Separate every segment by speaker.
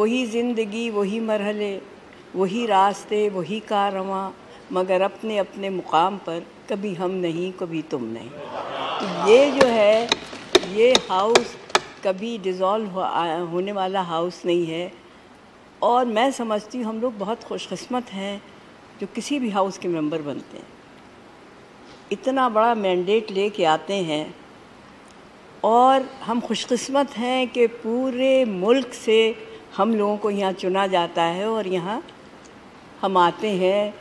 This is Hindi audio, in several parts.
Speaker 1: वही ज़िंदगी, वही मरहले, वही रास्ते, वही कारवां, मगर अपने अपने मुकाम पर कभी हम नहीं, कभी तुम नहीं। तो ये जो है, ये हाउस कभी डिज़ोल्व होने वाला हाउस नहीं है। और मैं समझती हूँ, हम लोग बहुत खुशकस्मत हैं जो किसी भी हाउस के मेंबर बनते हैं। इतना बड़ा मैंडेट ले के आते हैं और हम खुशकस्मत हैं कि पूरे मुल्क से हम लोगों को यहाँ चुना जाता है और यहाँ हम आते हैं।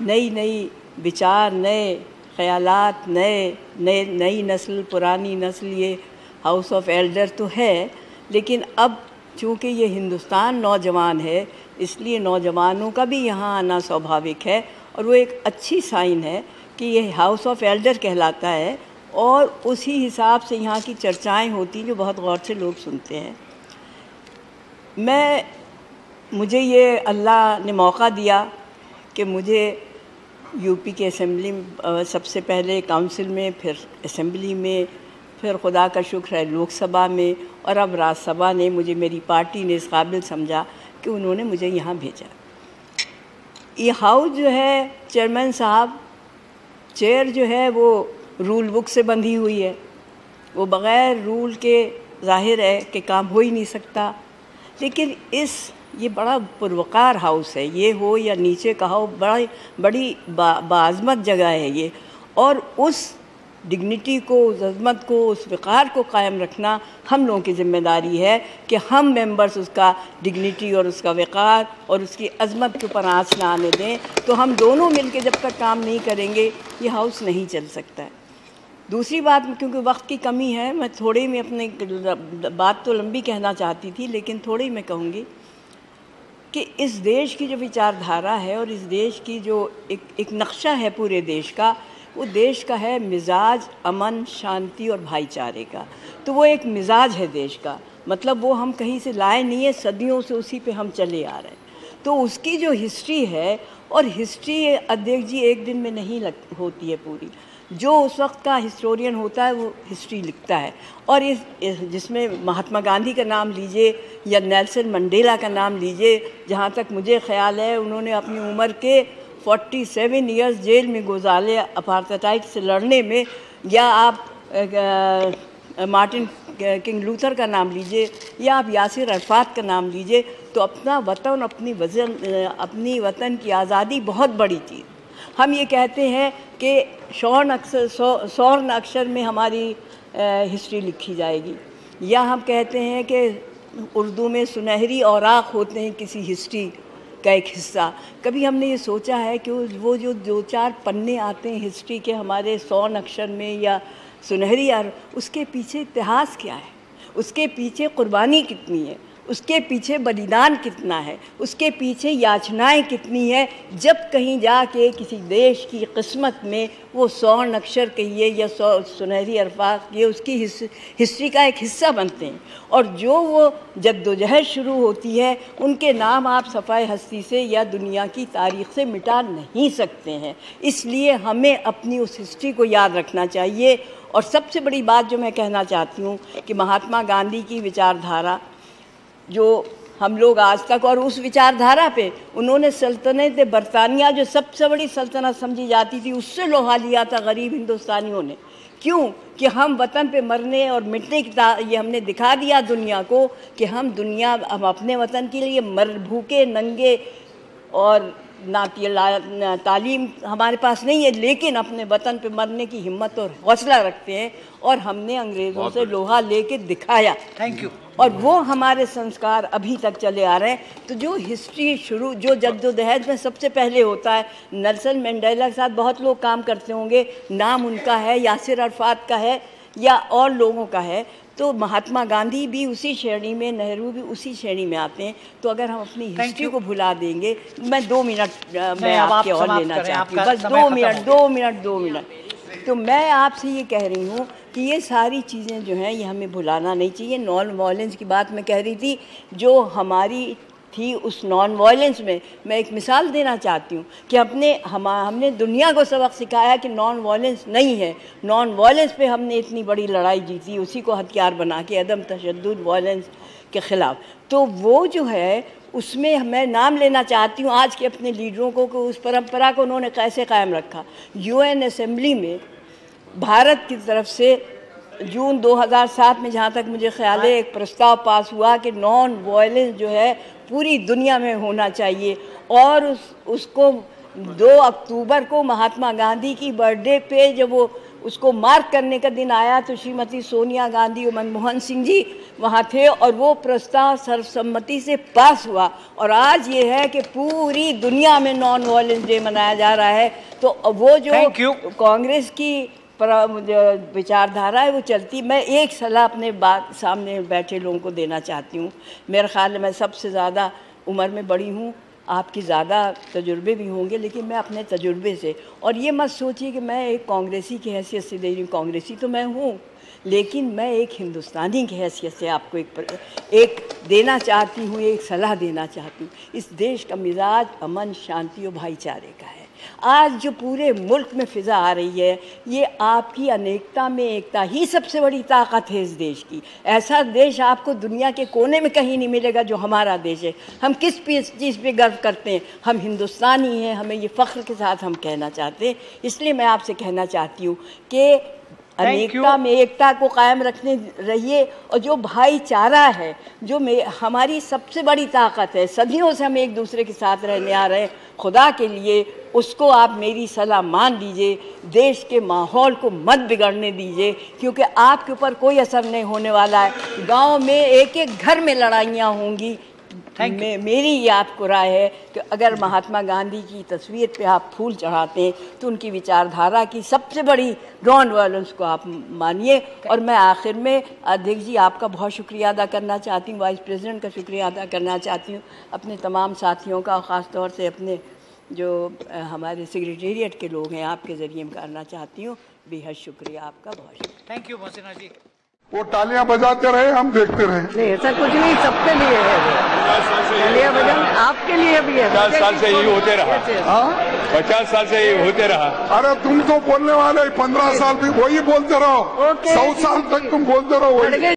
Speaker 1: नई नई विचार, नए ख्याल नए नए, नई नस्ल, पुरानी नस्ल, ये हाउस ऑफ़ एल्डर तो है, लेकिन अब चूँकि ये हिंदुस्तान नौजवान है, इसलिए नौजवानों का भी यहाँ आना स्वाभाविक है और वो एक अच्छी साइन है कि ये हाउस ऑफ़ एल्डर कहलाता है और उसी हिसाब से यहाँ की चर्चाएँ होती जो बहुत गौर से लोग सुनते हैं। मैं, मुझे ये अल्लाह ने मौका दिया कि मुझे यूपी के असम्बली सबसे पहले काउंसिल में, फिर असम्बली में, फिर खुदा का शुक्र है लोकसभा में, और अब राज्यसभा ने मुझे, मेरी पार्टी ने इस काबिल समझा कि उन्होंने मुझे यहाँ भेजा। ये हाउस जो है चेयरमैन साहब चेयर जो है, वो रूल बुक से बंधी हुई है। वो बग़ैर रूल के ज़ाहिर है कि काम हो ही नहीं सकता। लेकिन इस, ये बड़ा पुरवकार हाउस है, ये हो या नीचे का हो बड़ा बड़ी बाज़मत जगह है ये। और उस डिग्निटी को, उस अजमत को, उस वक़ार को कायम रखना हम लोगों की ज़िम्मेदारी है कि हम मेंबर्स उसका डिग्निटी और उसका वक़ार और उसकी अजमत के ऊपर आँच ना आने दें। तो हम दोनों मिल के जब तक काम नहीं करेंगे, ये हाउस नहीं चल सकता है। दूसरी बात, क्योंकि वक्त की कमी है, मैं थोड़े में अपने बात तो लंबी कहना चाहती थी, लेकिन थोड़ी मैं कहूँगी कि इस देश की जो विचारधारा है और इस देश की जो एक एक नक्शा है पूरे देश का, वो देश का है मिजाज, अमन, शांति और भाईचारे का। तो वो एक मिजाज है देश का। मतलब वो हम कहीं से लाए नहीं है, सदियों से उसी पे हम चले आ रहे हैं। तो उसकी जो हिस्ट्री है, और हिस्ट्री, अध्यक्ष जी, एक दिन में नहीं लग, होती है पूरी। जो उस वक्त का हिस्टोरियन होता है वो हिस्ट्री लिखता है। और इस, जिसमें महात्मा गांधी का नाम लीजिए या नेल्सन मंडेला का नाम लीजिए जहाँ तक मुझे ख्याल है उन्होंने अपनी उम्र के 47 इयर्स जेल में गुजारे अपार्थाइट से लड़ने में या आप मार्टिन किंग लूथर का नाम लीजिए या आप यासिर अरफात का नाम लीजिए तो अपना वतन अपनी वज़न अपनी वतन की आज़ादी बहुत बड़ी चीज़ हम ये कहते हैं कि शौर्ण अक्षर सौर्ण अक्षर में हमारी हिस्ट्री लिखी जाएगी। या हम कहते हैं कि उर्दू में सुनहरी औराक होते हैं किसी हिस्ट्री का एक हिस्सा। कभी हमने ये सोचा है कि वो जो दो चार पन्ने आते हैं हिस्ट्री के हमारे सौन अक्षर में या सुनहरी यार उसके पीछे इतिहास क्या है? उसके पीछे कुर्बानी कितनी है? उसके पीछे बलिदान कितना है? उसके पीछे याचनाएँ कितनी है? जब कहीं जाके किसी देश की किस्मत में वो स्वर्ण अक्षर कहिए या सौ सुनहरी अरफाक ये उसकी हिस, हिस्ट्री का एक हिस्सा बनते हैं। और जो वो जद्दोजहद शुरू होती है उनके नाम आप सफ़ाई हस्ती से या दुनिया की तारीख से मिटा नहीं सकते हैं। इसलिए हमें अपनी उस हिस्ट्री को याद रखना चाहिए। और सबसे बड़ी बात जो मैं कहना चाहती हूँ कि महात्मा गांधी की विचारधारा जो हम लोग आज तक और उस विचारधारा पे उन्होंने सल्तनत बरतानिया, जो सबसे बड़ी सल्तनत समझी जाती थी, उससे लोहा लिया था गरीब हिंदुस्तानियों ने। क्यों? कि हम वतन पे मरने और मिटने की ये हमने दिखा दिया दुनिया को कि हम दुनिया, हम अपने वतन के लिए मर, भूखे, नंगे और ना तालीम हमारे पास नहीं है लेकिन अपने वतन पे मरने की हिम्मत और हौसला रखते हैं और हमने अंग्रेज़ों से लोहा लेके दिखाया।
Speaker 2: थैंक यू
Speaker 1: और वो हमारे संस्कार अभी तक चले आ रहे हैं। तो जो हिस्ट्री शुरू जो जद्दोजहद में सबसे पहले होता है नल्सन मंडेला के साथ बहुत लोग काम करते होंगे। नाम उनका है यासिर अरफात का है या और लोगों का है। तो महात्मा गांधी भी उसी श्रेणी में नेहरू भी उसी श्रेणी में आते हैं। तो अगर हम अपनी हिस्ट्री को भुला देंगे मैं दो मिनट मैं आपके और लेना चाहती हूँ। बस दो मिनट दो मिनट दो मिनट। तो मैं आपसे ये कह रही हूँ कि ये सारी चीज़ें जो हैं ये हमें भुलाना नहीं चाहिए। नॉन वॉलेंस की बात मैं कह रही थी जो हमारी थी उस नॉन वायलेंस में, मैं एक मिसाल देना चाहती हूँ कि अपने, हम, हमने दुनिया को सबक सिखाया कि नॉन वायलेंस नहीं है। नॉन वायलेंस पे हमने इतनी बड़ी लड़ाई जीती, उसी को हथियार बना के अदम तशद वायलेंस के ख़िलाफ़। तो वो जो है, उसमें मैं नाम लेना चाहती हूँ आज के अपने लीडरों को कि उस परंपरा को उन्होंने कैसे कायम रखा। यूएन असेंबली में भारत की तरफ़ से जून 2007 में जहाँ तक मुझे ख्याल है, एक प्रस्ताव पास हुआ कि नॉन वायलेंस जो है पूरी दुनिया में होना चाहिए। और उस उसको दो अक्टूबर को महात्मा गांधी की बर्थडे पे जब वो उसको मार्क करने का दिन आया तो श्रीमती सोनिया गांधी और मनमोहन सिंह जी वहाँ थे और वो प्रस्ताव सर्वसम्मति से पास हुआ। और आज ये है कि पूरी दुनिया में नॉन वायलेंस डे मनाया जा रहा है। तो वो जो कांग्रेस की विचारधारा है वो चलती। मैं एक सलाह अपने बात सामने बैठे लोगों को देना चाहती हूँ। मेरे ख्याल में मैं सबसे ज़्यादा उम्र में बड़ी हूँ आपकी ज़्यादा तजुर्बे भी होंगे लेकिन मैं अपने तजुर्बे से। और ये मत सोचिए कि मैं एक कांग्रेसी की हैसियत से दे रही हूँ। कांग्रेसी तो मैं हूँ लेकिन मैं एक हिंदुस्तानी की हैसियत से आपको एक पर, एक देना चाहती हूँ एक सलाह देना चाहती हूँ। इस देश का मिजाज अमन शांति और भाईचारे का है। आज जो पूरे मुल्क में फिज़ा आ रही है ये आपकी अनेकता में एकता ही सबसे बड़ी ताकत है इस देश की। ऐसा देश आपको दुनिया के कोने में कहीं नहीं मिलेगा जो हमारा देश है। हम किस चीज़ पे गर्व करते हैं? हम हिंदुस्तानी हैं हमें ये फ़ख्र के साथ हम कहना चाहते हैं। इसलिए मैं आपसे कहना चाहती हूँ कि अनेकता में एकता को कायम रखने रहिए और जो भाईचारा है जो हमारी सबसे बड़ी ताकत है सदियों से हम एक दूसरे के साथ रहने आ रहे हैं। खुदा के लिए उसको आप मेरी सलाह मान लीजिए, देश के माहौल को मत बिगड़ने दीजिए, क्योंकि आपके ऊपर कोई असर नहीं होने वाला है। गाँव में एक एक घर में लड़ाइयाँ होंगी मे, मेरी ये आपको राय है कि अगर महात्मा गांधी की तस्वीर पे आप फूल चढ़ाते हैं तो उनकी विचारधारा की सबसे बड़ी नॉन वायलेंस को आप मानिए। और मैं आखिर में अध्यक्ष जी आपका बहुत शुक्रिया अदा करना चाहती हूँ वाइस प्रेसिडेंट का शुक्रिया अदा करना चाहती हूँ अपने तमाम साथियों का ख़ास तौर से अपने जो हमारे सेक्रेटेरिएट के लोग हैं आपके ज़रिए में करना चाहती हूँ। बेहद शुक्रिया आपका बहुत शुक्रिया।
Speaker 2: Thank you Mohsina ji.
Speaker 3: वो तालियाँ बजाते रहे हम देखते रहे।
Speaker 4: नहीं ऐसा कुछ नहीं सबके लिए है तालियाँ बजाने आपके लिए भी है।
Speaker 5: पचास साल से यही होते रहा।
Speaker 3: हाँ?
Speaker 5: पचास साल से यही होते रहा।
Speaker 3: अरे तुम तो बोलने वाले पंद्रह साल भी वही बोलते रहो। सौ साल तक तुम बोलते रहो वही।